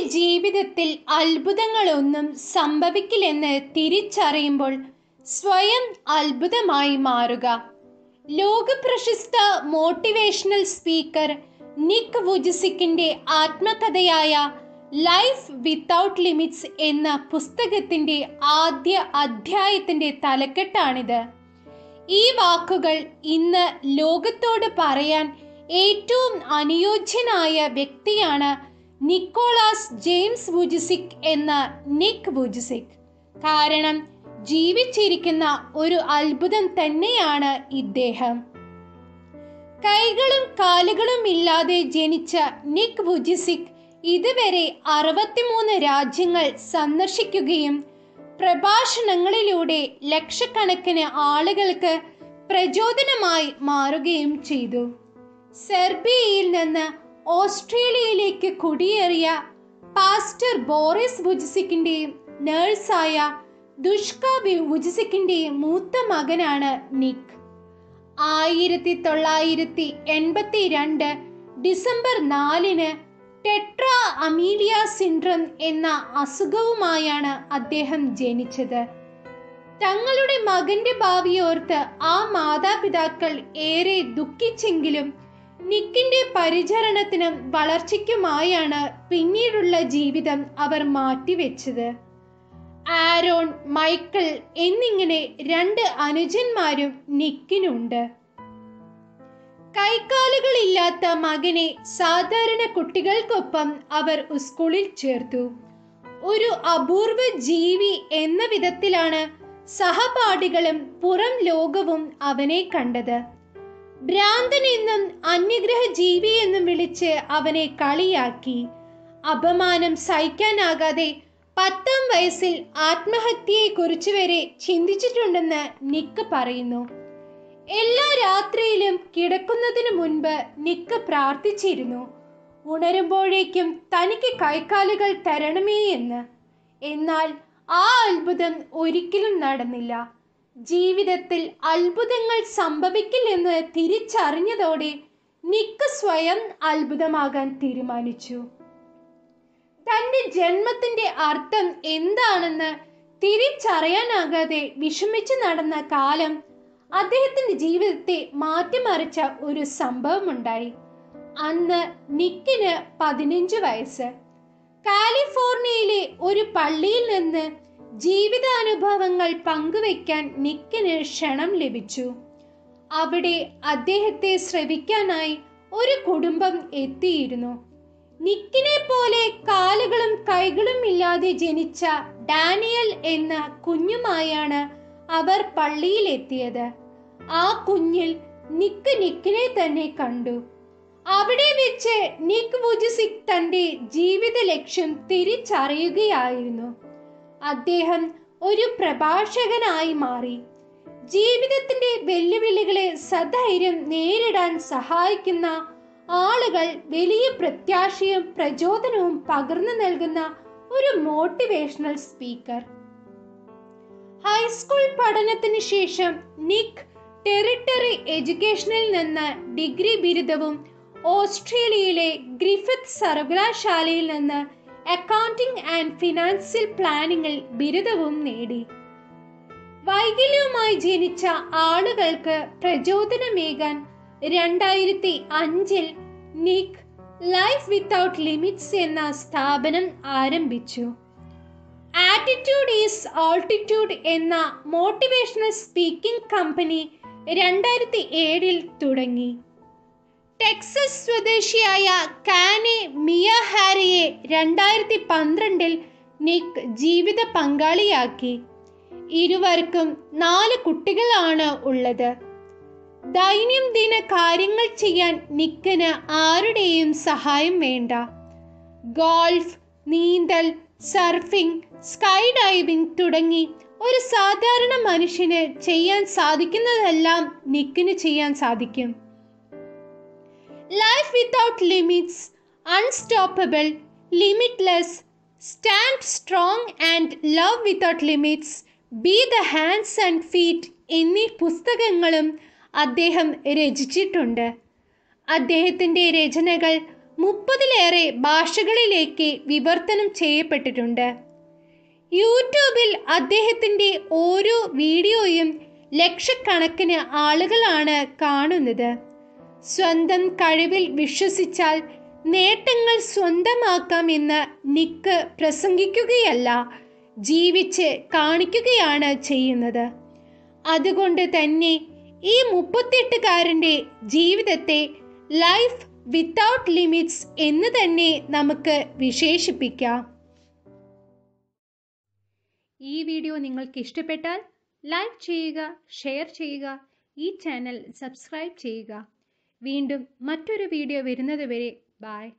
ജീവിതത്തിൽ അത്ഭുതങ്ങളൊന്നും സംഭവിക്കില്ലെന്ന് തിരിച്ചറിയുമ്പോൾ സ്വയം അത്ഭുതമായി മാറുക. ലോകപ്രശസ്ത മോട്ടിവേഷണൽ സ്പീക്കർ നിക് വുജിസിക്കിന്റെ ആത്മകഥയായ ലൈഫ് വിത്തൗട്ട് ലിമിറ്റ്സ് എന്ന പുസ്തകത്തിന്റെ ആദ്യ അധ്യായത്തിന്റെ തലക്കെട്ടാണിത്. ഈ വാക്കുകൾ ഇന്ന് ലോകത്തോട് പറയാൻ ഏറ്റവും അനുയോജ്യനായ വ്യക്തിയാണ് നിക്കോളാസ് ജെയിംസ് വുജിസിക് എന്ന നിക് വുജിസിക്. കാരണം ജീവിച്ചിരിക്കുന്ന ഒരു അത്ഭുതം തന്നെയാണ് ഇദ്ദേഹം. കൈകളും കാലുകളും ഇല്ലാതെ ജനിച്ച നിക് വുജിസിക് ഇതുവരെ അറുപത്തിമൂന്ന് രാജ്യങ്ങൾ സന്ദർശിക്കുകയും പ്രഭാഷണങ്ങളിലൂടെ ലക്ഷക്കണക്കിന് ആളുകൾക്ക് പ്രചോദനമായി മാറുകയും ചെയ്തു. സെർബിയയിൽ നിന്ന് ഓസ്ട്രേലിയയിലേക്ക് കുടിയേറിയ പാസ്റ്റർ ബോറിസ് വുജിസിക്കിന്റെയും നേഴ്സായ ദുഷ്ക വുജിസിക്കിന്റെയും മൂത്ത മകനാണ് നിക്. ആയിരത്തി തൊള്ളായിരത്തി എൺപത്തി രണ്ട് ഡിസംബർ നാലിന് ടെട്രാ അമീലിയ സിൻഡ്രം എന്ന അസുഖവുമായാണ് അദ്ദേഹം ജനിച്ചത്. തങ്ങളുടെ മകന്റെ ഭാവിയോർത്ത് ആ മാതാപിതാക്കൾ ഏറെ ദുഃഖിച്ചെങ്കിലും നിക്കിന്റെ പരിചരണത്തിനും വളർച്ചയ്ക്കുമായാണ് പിന്നീടുള്ള ജീവിതം അവർ മാറ്റിവെച്ചത്. ആരോൺ മൈക്കിൾ എന്നിങ്ങനെ രണ്ട് അനുജന്മാരും നിക്കിനുണ്ട്. കൈക്കാലുകളില്ലാത്ത മകനെ സാധാരണ കുട്ടികൾക്കൊപ്പം അവർ സ്കൂളിൽ ചേർത്തു. ഒരു അപൂർവ ജീവി എന്ന വിധത്തിലാണ് സഹപാഠികളും പുറം ലോകവും അവനെ കണ്ടത്. ഭ്രാന്തൻ എന്നും അന്യഗ്രഹ ജീവി എന്നും വിളിച്ച് അവനെ കളിയാക്കി. അപമാനം സഹിക്കാനാകാതെ പത്താം വയസ്സിൽ ആത്മഹത്യയെക്കുറിച്ച് വരെ ചിന്തിച്ചിട്ടുണ്ടെന്ന് നിക്ക് പറയുന്നു. എല്ലാ രാത്രിയിലും കിടക്കുന്നതിനു മുൻപ് നിക്ക് പ്രാർത്ഥിച്ചിരുന്നു. ഉണരുമ്പോഴേക്കും തനിക്ക് കൈക്കാലുകൾ തരണമേ എന്ന് എന്നാൽ ആ അത്ഭുതം ഒരിക്കലും നടന്നില്ല. ജീവിതത്തിൽ അത്ഭുതങ്ങൾ സംഭവിക്കില്ലെന്ന് തിരിച്ചറിഞ്ഞതോടെ നിക്ക് സ്വയം അത്ഭുതമാകാൻ തീരുമാനിച്ചു. തന്റെ ജന്മത്തിന്റെ അർത്ഥം എന്താണെന്ന് തിരിച്ചറിയാനാകാതെ വിഷമിച്ചു നടന്ന കാലം അദ്ദേഹത്തിന്റെ ജീവിതത്തെ മാറ്റിമറിച്ച ഒരു സംഭവമുണ്ടായി. അന്ന് നിക്കിന് പതിനഞ്ച് വയസ്സ്. കാലിഫോർണിയയിലെ ഒരു പള്ളിയിൽ നിന്ന് ജീവിതാനുഭവങ്ങൾ പങ്കുവെക്കാൻ നിക്കിന് ക്ഷണം ലഭിച്ചു. അവിടെ അദ്ദേഹത്തെ ശ്രവിക്കാനായി ഒരു കുടുംബം എത്തിയിരുന്നു. നിക്കിനെ പോലെ കാലുകളും കൈകളും ഇല്ലാതെ ജനിച്ച ഡാനിയൽ എന്ന കുഞ്ഞുമായാണ് അവർ പള്ളിയിൽ എത്തിയത് ആ കുഞ്ഞിൽ നിക്ക് നിക്കിനെ തന്നെ കണ്ടു. അവിടെ വെച്ച് നിക് വുജിസിക് തന്റെ ജീവിത ലക്ഷ്യം തിരിച്ചറിയുകയായിരുന്നു. അദ്ദേഹം ഒരു പ്രഭാഷകനായി മാറി. ജീവിതത്തിന്റെ വെല്ലുവിളികളെ സധൈര്യം നേരിടാൻ സഹായിക്കുന്ന ആളുകൾ വലിയ പ്രത്യാശയും പ്രചോദനവും പകർന്നു നൽകുന്ന ഒരു മോട്ടിവേഷണൽ സ്പീക്കർ ഹൈസ്കൂൾ പഠനത്തിന് ശേഷം നിക് ടെറിട്ടറി എഡ്യൂക്കേഷനിൽ നിന്ന് ഡിഗ്രി ബിരുദവും ഓസ്ട്രേലിയയിലെ ഗ്രിഫിത്ത് സർവകലാശാലയിൽ നിന്ന് അക്കൗണ്ടിംഗ് ആൻഡ് ഫിനാൻഷ്യൽ പ്ലാനിങ്ങിൽ ബിരുദവും നേടി. വൈകല്യവുമായി ജനിച്ച ആളുകൾക്ക് പ്രചോദനമേകാൻ രണ്ടായിരത്തി അഞ്ചിൽ നിക് ലൈഫ് വിത്തൗട്ട് ലിമിറ്റ്സ് എന്ന സ്ഥാപനം ആരംഭിച്ചു. ആറ്റിറ്റ്യൂഡ് ഈസ് ആൾട്ടിറ്റ്യൂഡ് എന്ന മോട്ടിവേഷണൽ സ്പീക്കിംഗ് കമ്പനി രണ്ടായിരത്തി ഏഴിൽ തുടങ്ങി. ടെക്സസ് സ്വദേശിയായ കാനെ മിയ ഹാരിയെ രണ്ടായിരത്തി പന്ത്രണ്ടിൽ നിക് ജീവിത പങ്കാളിയാക്കി. ഇരുവർക്കും നാല് കുട്ടികളാണ് ഉള്ളത്. ദൈനംദിന കാര്യങ്ങൾ ചെയ്യാൻ നിക്കിന് ആരുടെയും സഹായം വേണ്ട. ഗോൾഫ് നീന്തൽ സർഫിംഗ് സ്കൈ ഡൈവിംഗ് തുടങ്ങി ഒരു സാധാരണ മനുഷ്യന് ചെയ്യാൻ സാധിക്കുന്നതെല്ലാം നിക്കിന് ചെയ്യാൻ സാധിക്കും. Life without limits unstoppable limitless stand strong and love without limits be the hands and feet എന്നീ പുസ്തകങ്ങളും അദ്ദേഹം രചിച്ചിട്ടുണ്ട്. അദ്ദേഹത്തിന്റെ രചനകൾ മുപ്പതിലേറെ ഭാഷകളിലേക്ക് വിവർത്തനം ചെയ്യപ്പെട്ടിട്ടുണ്ട്. യൂട്യൂബിൽ അദ്ദേഹത്തിന്റെ ഓരോ വീഡിയോയും ലക്ഷക്കണക്കിന് ആളുകളാണ് കാണുന്നത്. സ്വന്തം കഴിവിൽ വിശ്വസിച്ചാൽ നേട്ടങ്ങൾ സ്വന്തമാക്കാമെന്ന് നിക്ക് പ്രസംഗിക്കുകയല്ല ജീവിച്ച് കാണിക്കുകയാണ് ചെയ്യുന്നത്. അതുകൊണ്ട് തന്നെ ഈ മുപ്പത്തെട്ടുകാരന്റെ ജീവിതത്തെ ലൈഫ് വിത്തൗട്ട് ലിമിറ്റ്സ് എന്ന് തന്നെ നമുക്ക് വിശേഷിപ്പിക്കാം. ഈ വീഡിയോ നിങ്ങൾക്ക് ഇഷ്ടപ്പെട്ടാൽ ലൈക്ക് ചെയ്യുക ഷെയർ ചെയ്യുക ഈ ചാനൽ സബ്സ്ക്രൈബ് ചെയ്യുക. വീണ്ടും മറ്റൊരു വീഡിയോ വരുന്നത് വരെ ബായ്